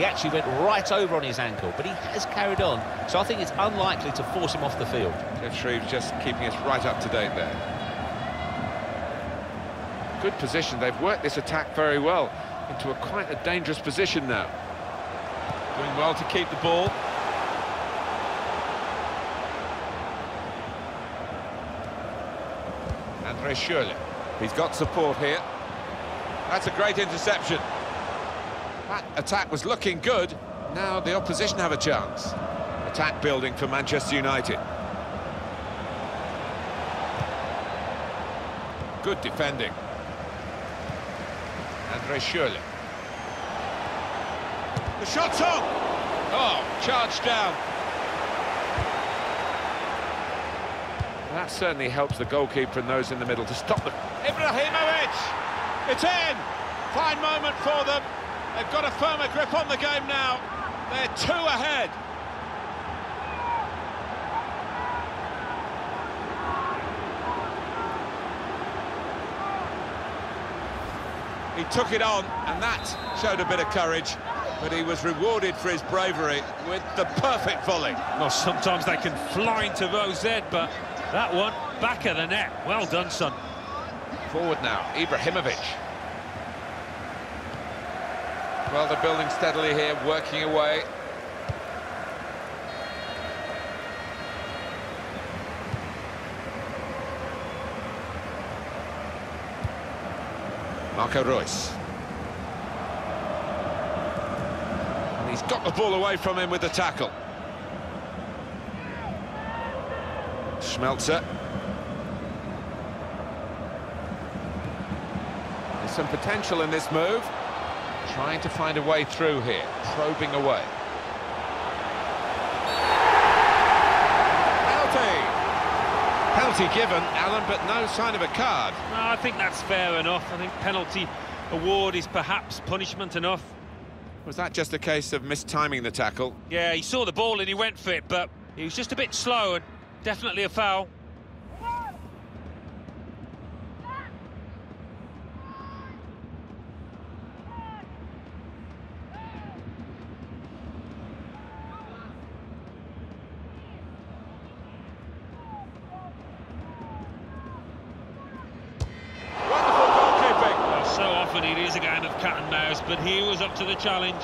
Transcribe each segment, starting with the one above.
He actually went right over on his ankle, but he has carried on, so I think it's unlikely to force him off the field. Geoff Shreeves just keeping us right up to date there. Good position. They've worked this attack very well into a quite a dangerous position now. Doing well to keep the ball. Andre Schürrle. He's got support here. That's a great interception. That attack was looking good. Now the opposition have a chance. Attack building for Manchester United. Good defending. Andre Schürrle. The shot's on! Oh, charged down. That certainly helps the goalkeeper and those in the middle to stop them. Ibrahimovic! It's in! Fine moment for them. They've got a firmer grip on the game now. They're two ahead. He took it on, and that showed a bit of courage, but he was rewarded for his bravery with the perfect volley. Well, sometimes they can fly into Rose Ed, but that one, back of the net. Well done, son. Forward now, Ibrahimovic. Well, they're building steadily here, working away. Marco Reus. And he's got the ball away from him with the tackle. Schmelzer. There's some potential in this move. Trying to find a way through here, probing away. Penalty! Penalty given, Alan, but no sign of a card. No, I think that's fair enough. I think penalty award is perhaps punishment enough. Was that just a case of mistiming the tackle? Yeah, he saw the ball and he went for it, but he was just a bit slow and definitely a foul. Wonderful goalkeeping! Well, so often it is a game of cat and mouse, but he was up to the challenge.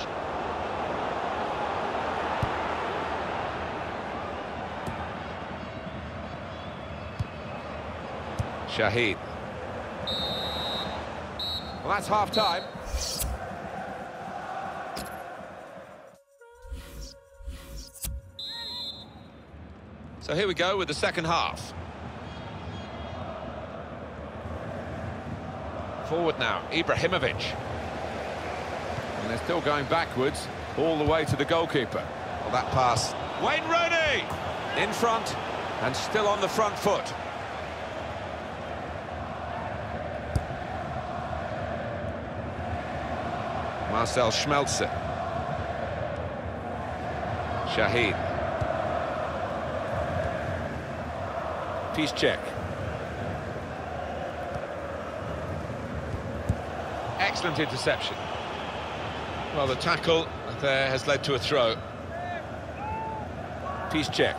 Şahin. Well, that's half-time. So here we go with the second half. Forward now, Ibrahimovic. And they're still going backwards, all the way to the goalkeeper. Well, that pass. Wayne Rooney! In front, and still on the front foot. Marcel Schmelzer. Şahin. check. Excellent interception. Well, the tackle there has led to a throw. Piszczek.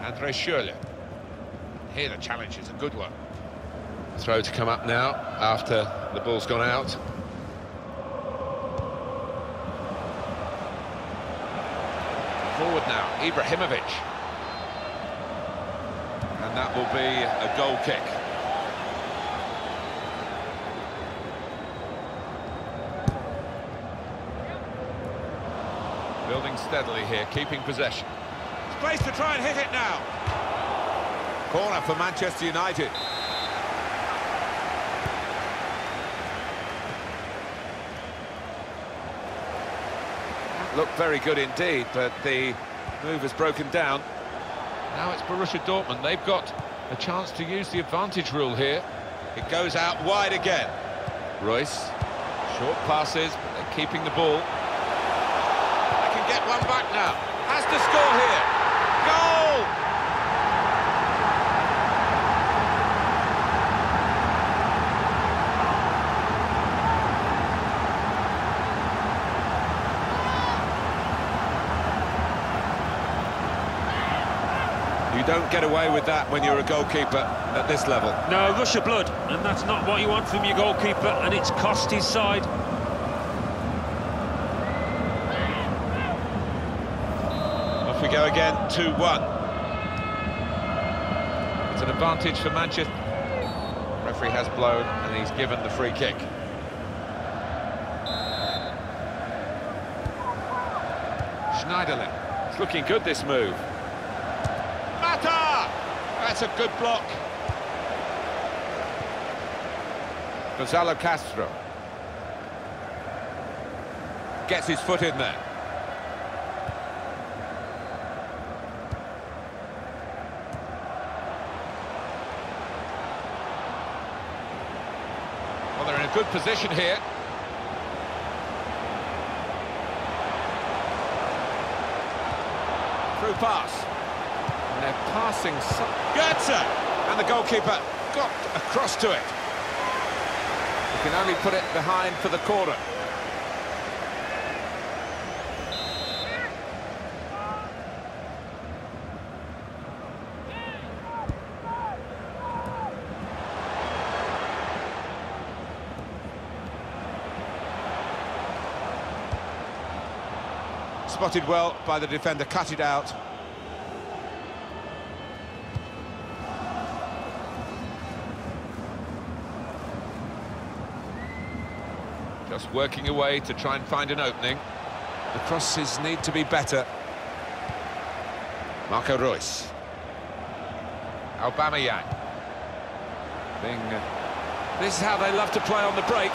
Andre Schürrle. Here the challenge is a good one. Throw to come up now after the ball's gone out. Forward now, Ibrahimovic. And that will be a goal kick. Building steadily here, keeping possession. Space to try and hit it now. Corner for Manchester United. Looked very good indeed, but the move has broken down. Now it's Borussia Dortmund. They've got a chance to use the advantage rule here. It goes out wide again. Reus, short passes, but they're keeping the ball back now. Has to score here. Goal! You don't get away with that when you're a goalkeeper at this level. No, rush of blood, and that's not what you want from your goalkeeper, and it's cost his side. Go again, 2-1. It's an advantage for Manchester. Referee has blown and he's given the free kick. Schneiderlin. It's looking good, this move. Mata! That's a good block. Gonzalo Castro. Gets his foot in there. Well, they're in a good position here. Through pass. And they're passing... So Götze! and the goalkeeper got across to it. He can only put it behind for the corner. Spotted well by the defender, cut it out. Just working away to try and find an opening. The crosses need to be better. Marco Reus. Aubameyang. Being, uh, this is how they love to play on the break.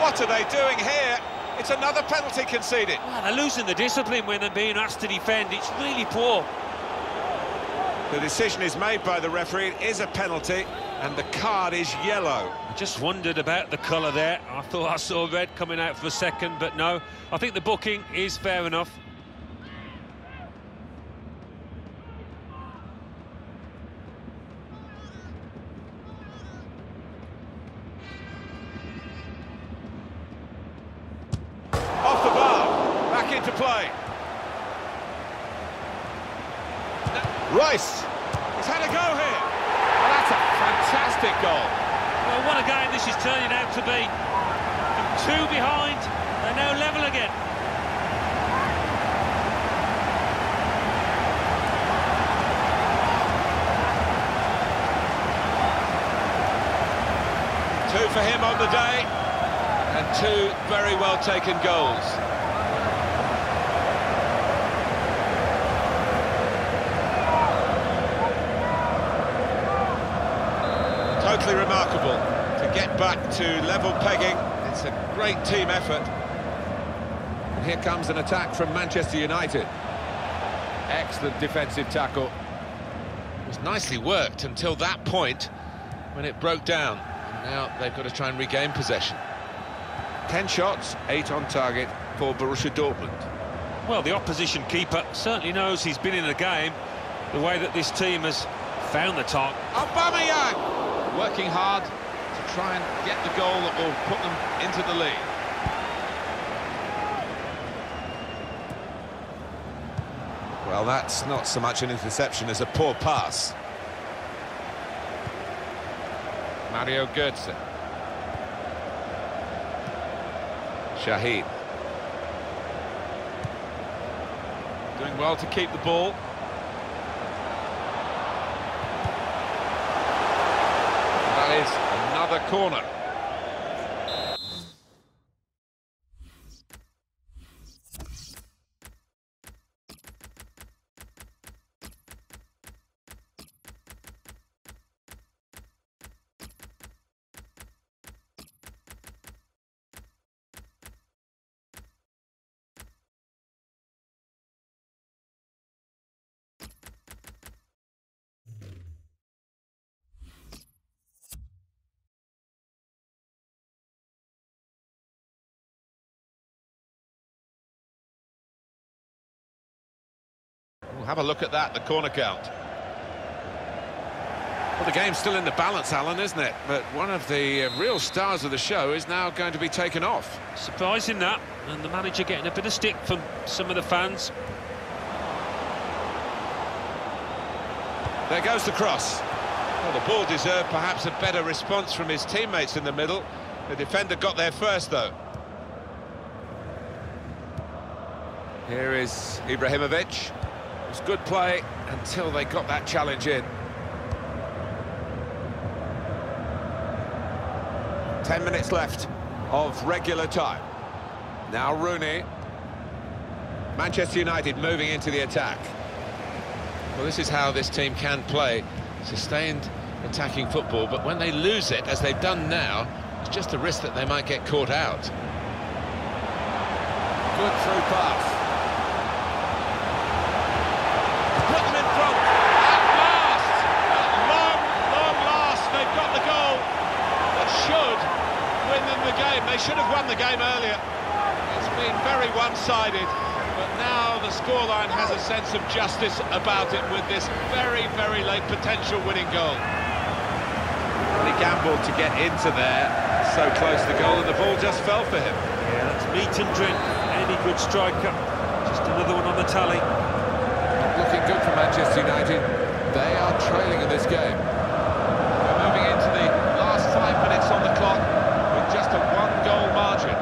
What are they doing here? It's another penalty conceded. Well, they're losing the discipline when they're being asked to defend. It's really poor. The decision is made by the referee. It is a penalty, and the card is yellow. I just wondered about the colour there. I thought I saw red coming out for a second, but no. I think the booking is fair enough. Off the bar, back into play. Rice, he's had a go here. Well, that's a fantastic goal. Well, what a game this is turning out to be. From two behind, they're now level again. Two for him on the day, and two very well taken goals. Totally remarkable to get back to level pegging. It's a great team effort. And here comes an attack from Manchester United. Excellent defensive tackle. It was nicely worked until that point when it broke down. And now they've got to try and regain possession. Ten shots, eight on target for Borussia Dortmund. Well, the opposition keeper certainly knows he's been in the game. The way that this team has found the target. Aubameyang! Working hard try and get the goal that will put them into the lead. Well, that's not so much an interception as a poor pass. Mario Götze. Şahin. Doing well to keep the ball. That is another corner. We'll have a look at that, the corner count. Well, the game's still in the balance, Alan, isn't it? But one of the uh, real stars of the show is now going to be taken off. Surprising that, and the manager getting a bit of stick from some of the fans. There goes the cross. Well, the ball deserved perhaps a better response from his teammates in the middle. The defender got there first, though. Here is Ibrahimovic. It was good play until they got that challenge in. Ten minutes left of regular time. Now Rooney. Manchester United moving into the attack. Well, this is how this team can play. Sustained attacking football, but when they lose it, as they've done now, it's just a risk that they might get caught out. Good through pass. Put them in front. At last, at long, long last, they've got the goal that should win them the game. They should have won the game earlier. It's been very one-sided, but now the scoreline has a sense of justice about it with this very, very late potential winning goal. He gambled to get into there, so close to goal, and the ball just fell for him. Yeah, that's meat and drink. Any good striker. Just another one on the tally. Looking good for Manchester United. They are trailing in this game. We're moving into the last five minutes on the clock with just a one-goal margin.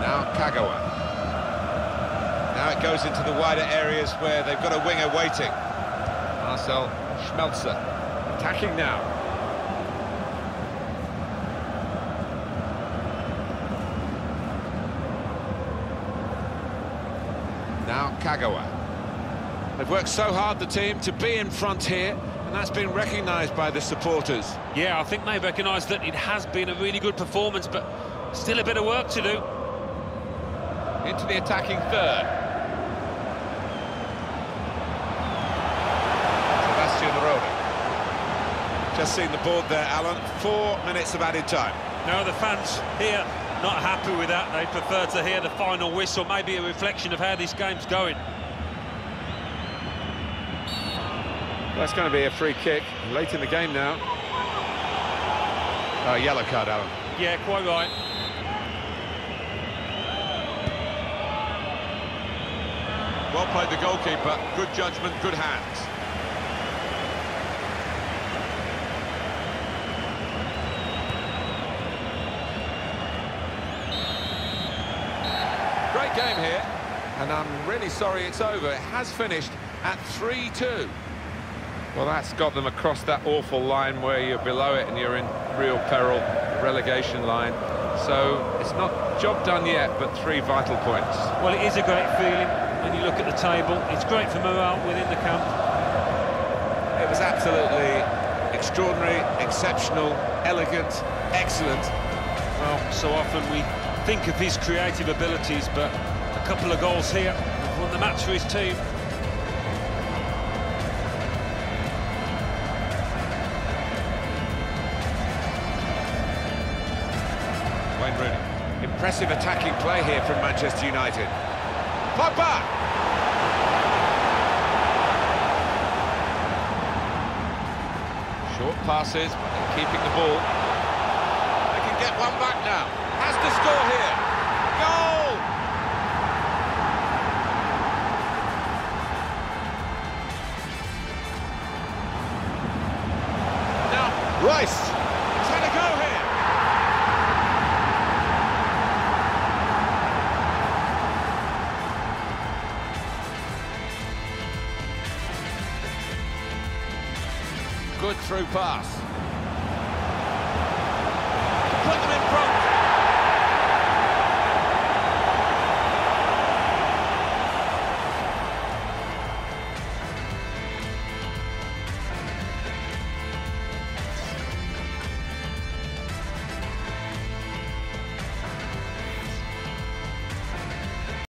Now Kagawa. Now it goes into the wider areas where they've got a winger waiting. Marcel Schmelzer attacking now. Now Kagawa. They've worked so hard, the team, to be in front here, and that's been recognised by the supporters. Yeah, I think they've recognised that it has been a really good performance, but still a bit of work to do. Into the attacking third. Just seen the board there, Alan. Four minutes of added time. No, the fans here not happy with that. They prefer to hear the final whistle, maybe a reflection of how this game's going. That's going to be a free kick late in the game now. Oh, yellow card, Alan. Yeah, quite right. Well played the goalkeeper. Good judgment, good hands. Great game here, and I'm really sorry it's over. It has finished at 3-2. Well, that's got them across that awful line where you're below it and you're in real peril, relegation line. So it's not job done yet, but three vital points. Well, it is a great feeling when you look at the table. It's great for morale within the camp. It was absolutely extraordinary, exceptional, elegant, excellent. Well, so often we think of his creative abilities, but a couple of goals here have won the match for his team. Wayne Rooney. Impressive attacking play here from Manchester United. Pogba! Short passes, but they're keeping the ball. They can get one back now. Has to score here. Goal! Now, Rice. He's had a go here. Good through pass.